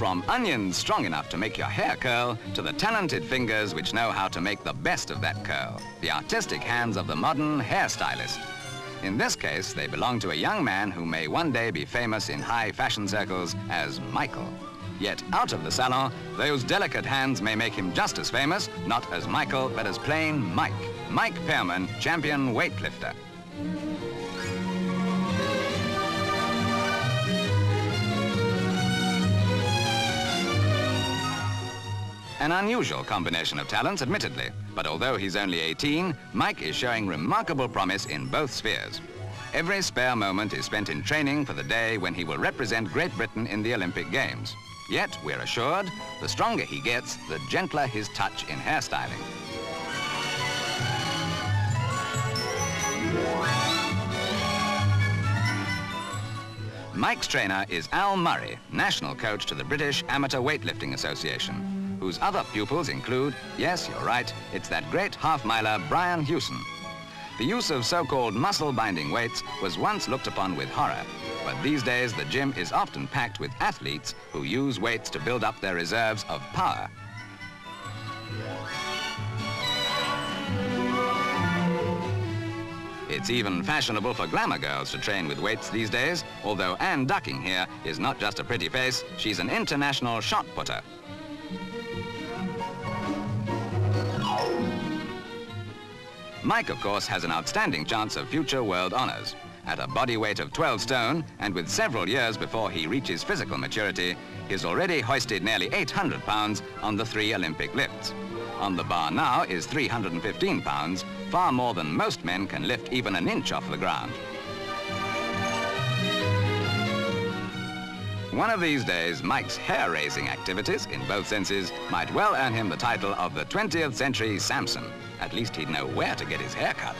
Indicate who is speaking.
Speaker 1: From onions strong enough to make your hair curl to the talented fingers which know how to make the best of that curl. The artistic hands of the modern hairstylist. In this case, they belong to a young man who may one day be famous in high fashion circles as Michael. Yet out of the salon, those delicate hands may make him just as famous, not as Michael, but as plain Mike. Mike Pearman, champion weightlifter. An unusual combination of talents, admittedly, but although he's only 18, Mike is showing remarkable promise in both spheres. Every spare moment is spent in training for the day when he will represent Great Britain in the Olympic Games. Yet, we're assured, the stronger he gets, the gentler his touch in hairstyling. Mike's trainer is Al Murray, national coach to the British Amateur Weightlifting Association, whose other pupils include, yes, you're right, it's that great half-miler Brian Hewson. The use of so-called muscle-binding weights was once looked upon with horror, but these days, the gym is often packed with athletes who use weights to build up their reserves of power. It's even fashionable for glamour girls to train with weights these days, although Ann Ducking here is not just a pretty face, she's an international shot putter. Mike, of course, has an outstanding chance of future world honors. At a body weight of 12 stone, and with several years before he reaches physical maturity, he's already hoisted nearly 800 pounds on the three Olympic lifts. On the bar now is 315 pounds, far more than most men can lift even an inch off the ground. One of these days, Mike's hair-raising activities, in both senses, might well earn him the title of the 20th century Samson. At least he'd know where to get his hair cut.